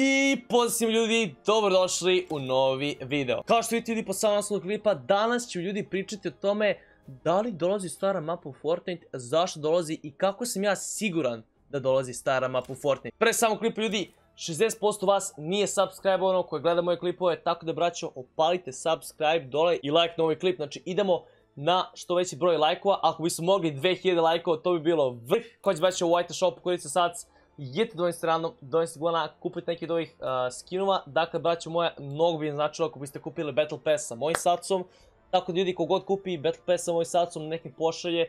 I pozdrav ljudi, dobrodošli u novi video. Kao što vidite ljudi po samom naslovu klipa, danas će ljudi pričati o tome da li dolazi stara mapa u Fortnite, zašto dolazi i kako sam ja siguran da dolazi stara mapa u Fortnite. Pre samog klipa ljudi, 60% vas nije subscribe-ovano koje gleda moje klipove, tako da braćo, opalite subscribe dole i like na ovaj klip, znači idemo na što veći broj lajkova, ako bismo mogli 2000 lajkova, to bi bilo vrh. Ko će braćo u White Shop, korica sac, idete do Instagrama, do Instagrama, kupite neki od ovih skinova. Dakle, braćo moja, mnogo bi značilo ako biste kupili Battle Pass sa mojim sacom. Tako da ljudi, kogod kupi Battle Pass sa mojim sacom, nek mi pošalje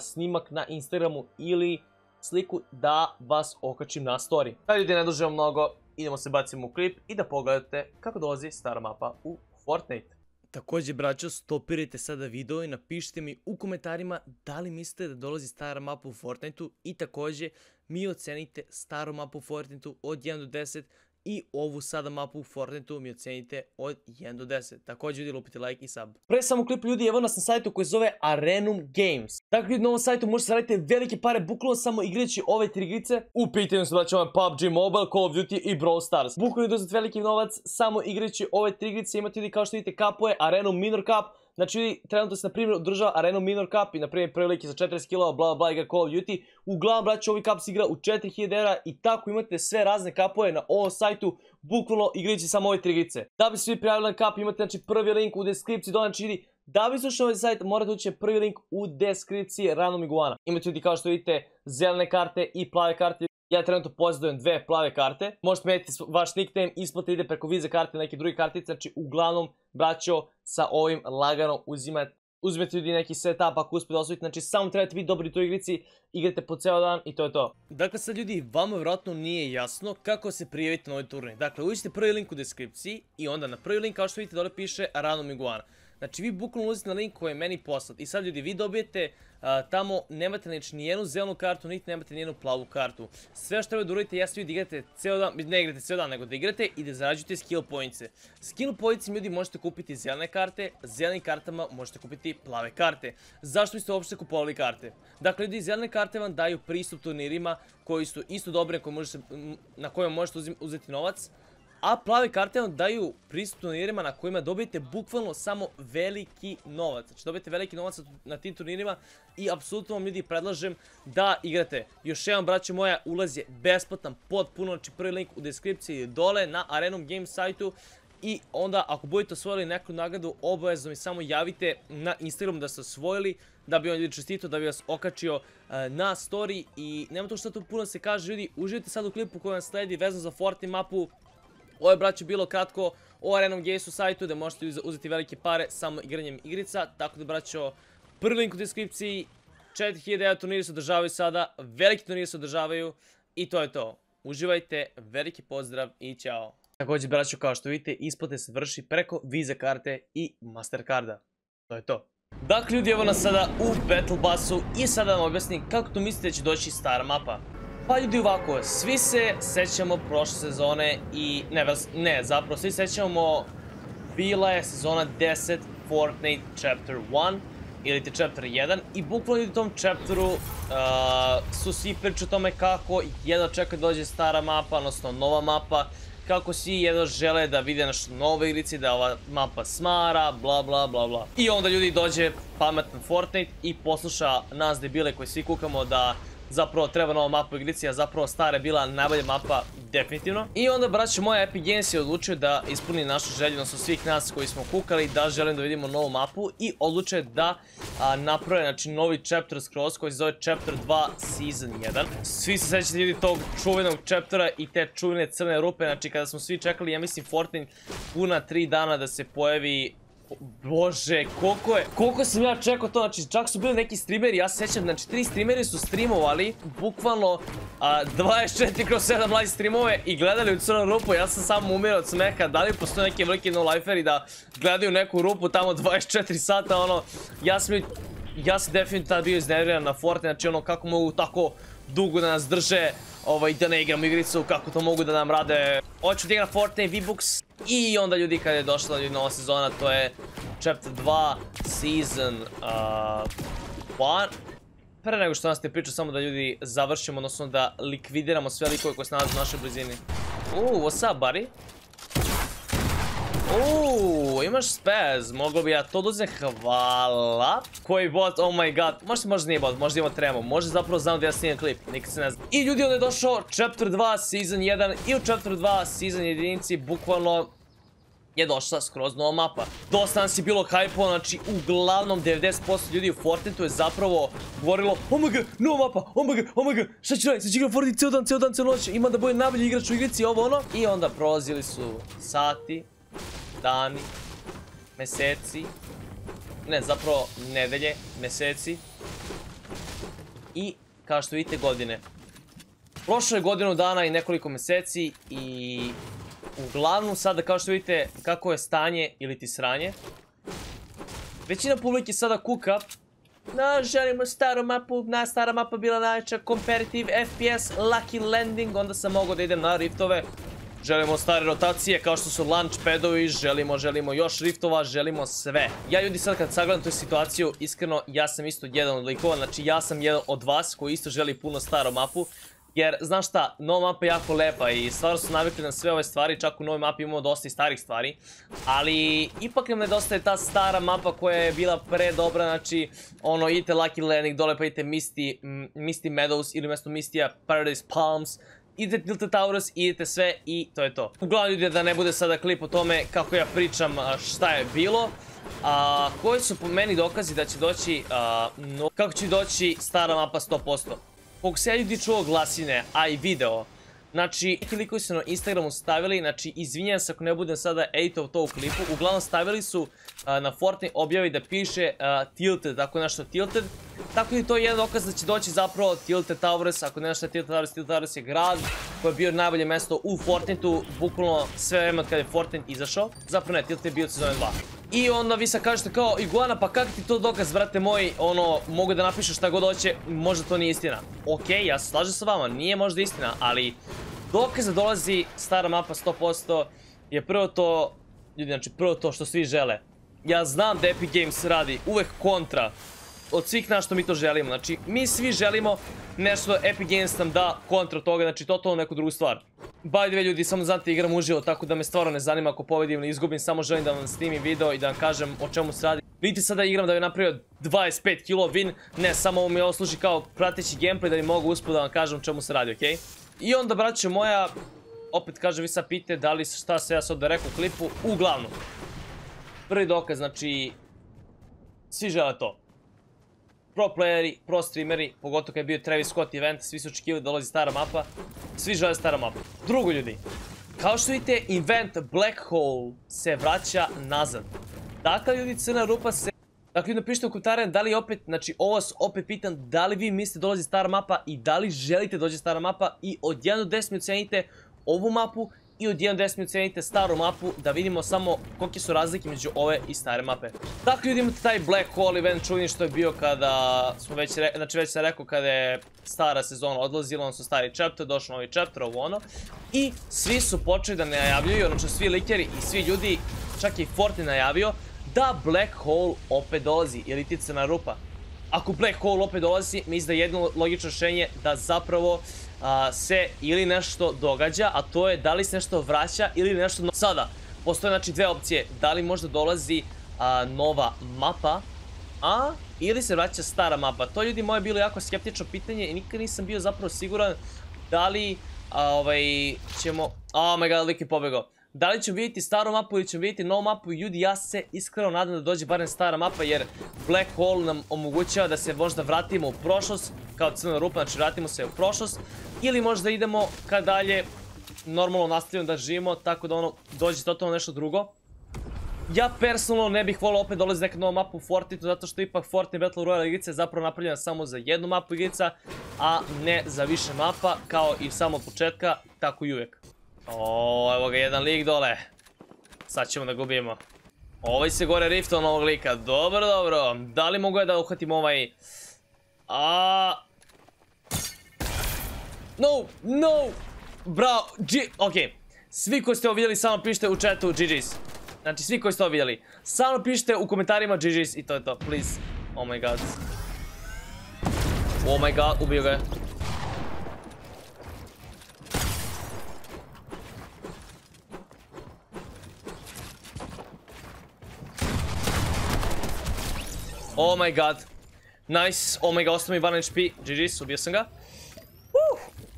snimak na Instagramu ili sliku da vas okačim na story. Da ljudi, ne dužemo mnogo, idemo se bacimo u klip i da pogledate kako dolazi stara mapa u Fortnite. Takođe, braćo, stopirajte sada video i napišite mi u komentarima da li mislite da dolazi stara mapa u Fortniteu i takođe mi ocenite staru mapu u Fortniteu od 1 do 10 i ovu sada mapu u Fortniteu mi ocenite od 1 do 10. Takođe ljudi lupite like i sub. Pre samo klip ljudi, evo nas na sajtu koji zove Arenum Games. Dakle ljudi na ovom sajtu možete zaraditi velike pare bukvalno samo igrajući ove tri igrice. U pitanju su ovaj PUBG Mobile, Call of Duty i Brawl Stars. Bukvalno dozati veliki novac samo igrajući ove tri igrice. Imate ljudi kao što vidite kapuje Arenum Minor Cup, Znači, trenutno se, na primjer, održava Arena Minor Cup i, na primjer, prvi lik je za 40 kg, bla, bla, igra Call of Duty. Uglavnom, braći, ovaj cup se igra u 4000 era i tako imate sve razne kapove na ovom sajtu, bukvalno igrajući samo ove trigice. Da bi svi prijavili na kap, imate, znači, prvi link u deskripciji, dole, znači, da bi slušali ovaj sajt, morate ući prvi link u deskripciji Random Iguana. Imate ljudi kao što vidite zelene karte i plave karte. Ja trenutno posjedujem dve plave karte. Možete smeniti vaš nickname, isplata ide preko vize karte, neke druge kartice. Znači, uglavnom, braćo, sa ovim lagano uzimate uzmete ljudi neki setup ako uspete da osvojite, znači samo trebate biti dobri u toj igrici, igrate po ceo dan i to je to. Dakle sad ljudi, vama vjerojatno nije jasno kako se prijavite na ovaj turnir. Dakle, uđite prvi link u deskripciji i onda na prvi link kao što vidite dole piše Random Iguana. Znači vi bukvalno ulazite na link koji je meni poslat i sad ljudi vi dobijete tamo nemate znači ni jednu zelenu kartu, niti nemate ni jednu plavu kartu. Sve što treba da uradite jeste vi da igrate ceo dan, ne igrate ceo dan, nego da igrate i da zarađujete skill pointse. Skill pointse ljudi možete kupiti zelene karte, zelenim kartama možete kupiti plave karte. Zašto biste uopšte kupovali karte? Dakle ljudi zelene karte vam daju pristup turnirima koji su isto dobre, na kojima možete uzeti novac. A plave karte vam daju pristup turnirima na kojima dobijete bukvalno samo veliki novac. Znači dobijete veliki novac na tim turnirima i apsolutno vam ljudi predlažem da igrate. Još jedan braće moja, ulaz je besplatan, potpuno, znači prvi link u deskripciji dole na Arenum Games sajtu. I onda ako budete osvojili neku nagradu, obavezno mi samo javite na Instagram da ste osvojili, da bi on ljudi čestito, da bi vas okačio uh, na story i nema to što tu puno se kaže ljudi, uživajte sad u klipu koji vam sledi vezano za Fortnite mapu, Ovo je, braćo, bilo kratko o Arenom Gamesu sajtu gde možete uzeti velike pare samo igranjem igrica. Tako da, braćo, prvi link u deskripciji, 4000 eura turniri se održavaju sada, veliki turniri se održavaju i to je to. Uživajte, veliki pozdrav i ćao. Također, braćo, kao što vidite, isplate se vrši preko Visa karte i Mastercarda. To je to. Dakle, ljudi, evo nas sada u Battle Bussu i sada vam objasnim kako tu mislite da će doći stara mapa. Pa ljudi ovako, svi se sećamo prošle sezone i, ne, ne zapravo svi sećamo, bila je sezona 10 Fortnite Chapter 1 ili ti Chapter 1 i bukvalno u tom chapteru uh, su svi pričali o tome kako jedno čeka da dođe stara mapa, odnosno nova mapa, kako svi jedno žele da vide naš nove igrici, da ova mapa smara, bla bla bla bla. I onda ljudi dođe pametan Fortnite i posluša nas debile koji svi kukamo da zapravo treba nova mapa u igrici, a zapravo stara je bila najbolja mapa definitivno. I onda, braće moja, Epic Games je odlučio da ispuni našu želju, odnosno svih nas koji smo kukali, da želim da vidimo novu mapu i odluče da naprave, znači, novi chapter skroz koji se zove Chapter 2 Season 1. Svi se sećate ljudi tog čuvenog chaptera i te čuvene crne rupe, znači kada smo svi čekali, ja mislim, Fortnite puna 3 dana da se pojavi Bože, koliko je, koliko sam ja čekao to, znači čak su bili neki streameri, ja se sećam, znači tri streameri su streamovali, bukvalno a, 24 kroz 7 live streamove i gledali u crnu rupu, ja sam samo umirao od smeka, da li postoje neki veliki no-liferi da gledaju neku rupu tamo 24 sata, ono, ja sam, ja sam definitivno bio iznevriran na Fortnite, znači ono kako mogu tako dugo da nas drže, ovaj, da ne igram igricu, kako to mogu da nam rade. Hoću da igram Fortnite V-Books i onda ljudi kad je došla ljudi nova sezona, to je Chapter 2 Season 1. Uh, Pre nego što nas te priču, samo da ljudi završimo, odnosno da likvidiramo sve likove koje se nalaze u našoj blizini. Uuu, what's up, buddy? Uuu, imaš spaz, mogu bi ja to da uzem, hvala. Koji bot, oh my god, možda možda nije bot, možda ima tremo, možda zapravo znam da ja snimam klip, nikad se ne znam. I ljudi, onda je došao chapter 2, season 1 i u chapter 2, season jedinici, bukvalno je došla skroz nova mapa. Dosta nas je bilo hajpo, znači uglavnom 90% ljudi u Fortniteu je zapravo govorilo OMG, nova mapa, OMG, OMG, šta ću raditi, sad ću igram Fortnite cijel dan, cijel dan, cijel noć, ima da bude najbolji igrač u igrici, ovo ono. I onda prolazili su sati, dani, meseci, ne, zapravo nedelje, meseci i, kao što vidite, godine. Prošlo je godinu dana i nekoliko meseci i uglavnom sada kao što vidite kako je stanje ili ti sranje. Većina publike sada kuka na, želimo staru mapu, na stara mapa bila najveća competitive FPS, lucky landing, onda sam mogao da idem na riftove. Želimo stare rotacije kao što su launch padovi, želimo, želimo još riftova, želimo sve. Ja ljudi sad kad sagledam tu situaciju, iskreno ja sam isto jedan od likova, znači ja sam jedan od vas koji isto želi puno staru mapu. Jer, znaš šta, nova mapa je jako lepa i stvarno su navikli na sve ove stvari, čak u novoj mapi imamo dosta i starih stvari. Ali, ipak nam nedostaje ta stara mapa koja je bila pre dobra, znači, ono, idite Lucky Landing, dole pa idite Misty, Misty Meadows ili mjesto Mistija Paradise Palms, idete Tilted Towers, idete sve i to je to. Uglavnom ljudi da ne bude sada klip o tome kako ja pričam šta je bilo. A, koji su po meni dokazi da će doći, a, no, kako će doći stara mapa 100%. Koliko se ja ljudi čuo glasine, a i video, Znači, neki likovi su na Instagramu stavili, znači, izvinjam se ako ne budem sada editov to u klipu, uglavnom stavili su na Fortnite objavi da piše Tilted, tako nešto Tilted. Tako i to je jedan dokaz da će doći zapravo Tilted Towers, ako ne nešto Tilted Towers, Tilted Towers je grad koji je bio najbolje mesto u Fortniteu, bukvalno sve vreme od kada je Fortnite izašao. Zapravo ne, Tilted je bio sezone 2. I onda vi sad kažete kao, Iguana, pa kak ti to dokaz, brate moji, ono, mogu da napišu šta god hoće, možda to nije istina. Okej, ja se slažem sa vama, nije možda istina, ali dokaz da dolazi stara mapa 100% je prvo to, ljudi, znači prvo to što svi žele. Ja znam da Epic Games radi uvek kontra od svih nas što mi to želimo. Znači, mi svi želimo nešto Epic Games nam da kontra toga, znači totalno neku drugu stvar. By the way ljudi, samo znate igram uživo, tako da me stvarno ne zanima ako pobedim ili izgubim, samo želim da vam snimim video i da vam kažem o čemu se radi. Vidite sada igram da bi napravio 25 kilo win, ne, samo ovo mi ovo služi kao prateći gameplay da bi mogu uspud da vam kažem o čemu se radi, okej? I onda, braće moja, opet kažem, vi sad pite da li šta se ja sad da rekao u klipu, uglavnom. Prvi dokaz, znači, svi žele to pro playeri, pro streameri, pogotovo kad je bio Travis Scott event, svi su očekivali da dolazi stara mapa, svi žele stara mapa. Drugo ljudi, kao što vidite, event Black Hole se vraća nazad. Dakle, ljudi, crna rupa se... Dakle, ljudi, napišite u komentare da li opet, znači, ovo vas opet pitan, da li vi mislite dolazi stara mapa i da li želite dođe stara mapa i od 1 do 10 mi ocenite ovu mapu i od 1 do 10 mi ocenite staru mapu da vidimo samo kolike su razlike među ove i stare mape. Dakle, ljudi imate taj Black Hole event čuveni što je bio kada smo već, znači već sam rekao kada je stara sezona odlazila, on su stari chapter, došao novi chapter, ovo ono. I svi su počeli da najavljuju, znači svi likeri i svi ljudi, čak i Fortnite najavio, da Black Hole opet dolazi, ili ti crna rupa. Ako Black Hole opet dolazi, mislim da je jedno logično rešenje da zapravo se ili nešto događa, a to je da li se nešto vraća ili nešto... Sada, postoje znači dve opcije, da li možda dolazi nova mapa, a ili se vraća stara mapa. To ljudi moje bilo jako skeptično pitanje i nikad nisam bio zapravo siguran da li ovaj, ćemo... Oh my god, lik je pobegao. Da li ćemo vidjeti staru mapu ili ćemo vidjeti novu mapu ljudi ja se iskreno nadam da dođe barem stara mapa jer Black Hole nam omogućava da se možda vratimo u prošlost kao crna rupa, znači vratimo se u prošlost ili možda idemo kad dalje normalno nastavimo da živimo tako da ono dođe totalno nešto drugo. Ja personalno ne bih volio opet dolazi neka nova mapa u Fortnite zato što ipak Fortnite Battle Royale igrica je zapravo napravljena samo za jednu mapu igrica, a ne za više mapa kao i samo početka, tako i uvijek. O, evo ga jedan lik dole. Sad ćemo da gubimo. Ovaj se gore rifta od ovog lika. Dobro, dobro. Da li mogu ja da uhvatim ovaj... A... No, no! Bravo, G... ok Okay. Svi koji ste ovo vidjeli, samo pišite u chatu GG's. Znači, svi koji ste ovo vidjeli. Samo pišite u komentarima GG's i to je to, please. Oh my god. Oh my god, ubio ga je. Oh my god. Nice, oh my god, ostao mi 1 HP. GG's, ubio sam ga.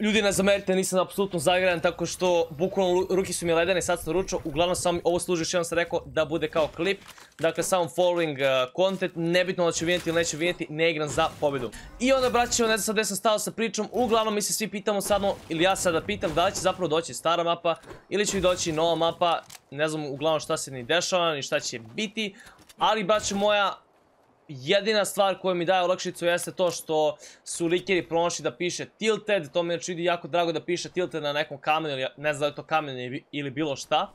Ljudi ne zamerite, nisam apsolutno zagredan tako što bukvalno ruki su mi ledene, sad sam ručao. Uglavnom sam ovo služi još jednom sam rekao da bude kao klip. Dakle, samo following uh, content, nebitno da ću vidjeti ili neću vidjeti, ne igram za pobedu. I onda braćevo, ne znam sad gdje sam stao sa pričom, uglavnom mi se svi pitamo samo, ili ja sada pitam da li će zapravo doći stara mapa ili će doći nova mapa. Ne znam uglavnom šta se ni dešava, ni šta će biti. Ali braćo moja, jedina stvar koja mi daje olakšicu jeste to što su likeri pronašli da piše tilted, to mi je čini jako drago da piše tilted na nekom kamenu, ili ne znam da je to kamen ili bilo šta.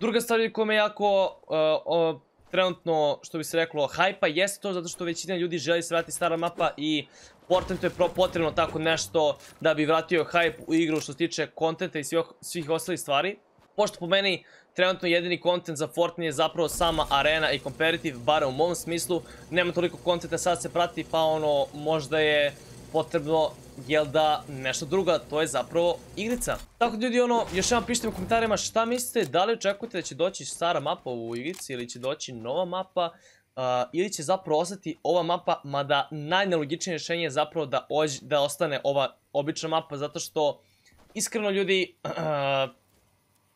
Druga stvar koja me jako uh, trenutno, što bi se reklo, hajpa, jeste to zato što većina ljudi želi se vratiti stara mapa i Fortnite je potrebno tako nešto da bi vratio hype u igru što se tiče kontenta i svih, svih ostalih stvari. Pošto po meni trenutno jedini kontent za Fortnite je zapravo sama arena i competitive, bar u mom smislu. Nema toliko kontenta, sad se prati, pa ono, možda je potrebno, jel da, nešto druga, to je zapravo igrica. Tako ljudi, ono, još jedan pišite u komentarima šta mislite, da li očekujete da će doći stara mapa u igrici ili će doći nova mapa, ili će zapravo ostati ova mapa, mada najnelogičnije rješenje je zapravo da, da ostane ova obična mapa, zato što, iskreno ljudi,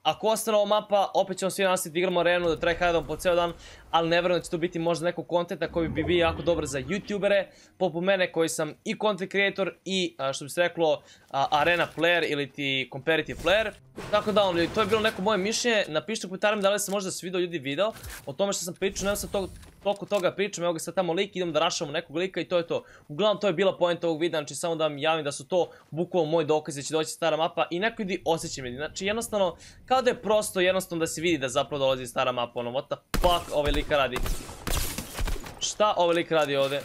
Ako ostane ova mapa, opet ćemo svi nastaviti da igramo arenu, da tryhardamo po ceo dan, ali ne verujem da će to biti možda nekog kontenta koji bi bio jako dobar za youtubere, poput mene koji sam i content creator i, što bi se reklo, arena player ili ti competitive player. Tako da, ono, to je bilo neko moje mišljenje, napišite u komentarima da li se možda svidio ljudi video o tome što sam pričao, nema sam to toliko toga pričam, evo ga sad tamo lik, idemo da rašamo nekog lika i to je to. Uglavnom to je bila poenta ovog videa, znači samo da vam javim da su to bukvalno moj dokaz da će doći stara mapa i neko ljudi osjeća mi. Znači jednostavno, kao da je prosto jednostavno da se vidi da zapravo dolazi stara mapa, ono what the fuck ovaj lika radi. Šta ovaj lik radi ovde?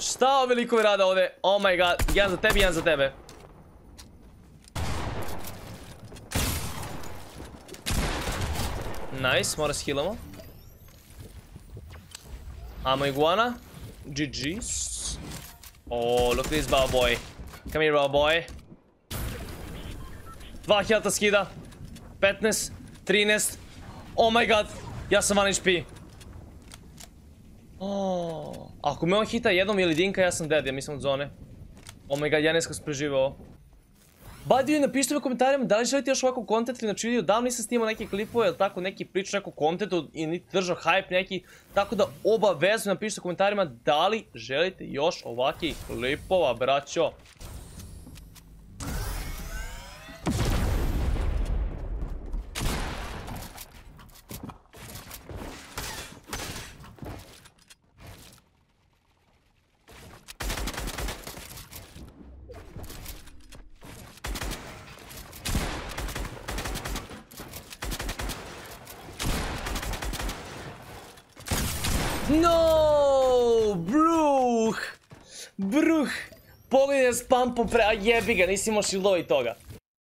Šta ovi likovi rade ovde? Oh my god, jedan za tebe, jedan za tebe. Nice, mora se healamo. Amo iguana. GG's. Oh, look at this bow boy. Come here, bow boy. Dva helta skida. 15, 13. Oh my god. Ja sam 1 HP. Oh. Ako me on hita jednom ili dinka, ja sam dead, ja mislim od zone. Oh my god, ja neska sam preživao. Badi, napišite u komentarima da li želite još ovakav kontent ili znači video, davno nisam snimao neke klipove ili tako neki priču nekog kontentu i niti držao hype neki, tako da obavezno napišite u komentarima da li želite još ovakih klipova, braćo. No, bruh, bruh, pogledaj spam po pre, a jebi ga, nisi šilo i toga.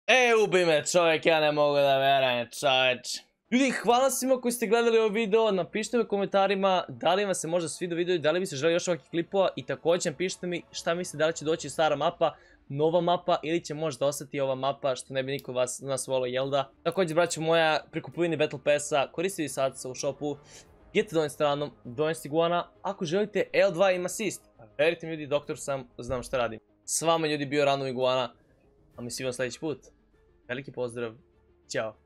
E, ubi me čovjek, ja ne mogu da verujem čovječ. Ljudi, hvala svima koji ste gledali ovaj video, napišite mi u komentarima da li vam se možda svidio video i da li bi se želi još ovakvih klipova i također napišite mi šta mislite da li će doći stara mapa, nova mapa ili će možda ostati ova mapa što ne bi niko vas nas volio, jel da? Također, braćo moja, pri kupovini Battle Passa koristite sad u shopu Idete donjeti stranom, donesti guana. Ako želite L2 im assist, verite mi ljudi, doktor sam, znam šta radim. S vama ljudi bio Random Iguana, a mi svi vam sljedeći put. Veliki pozdrav, ćao.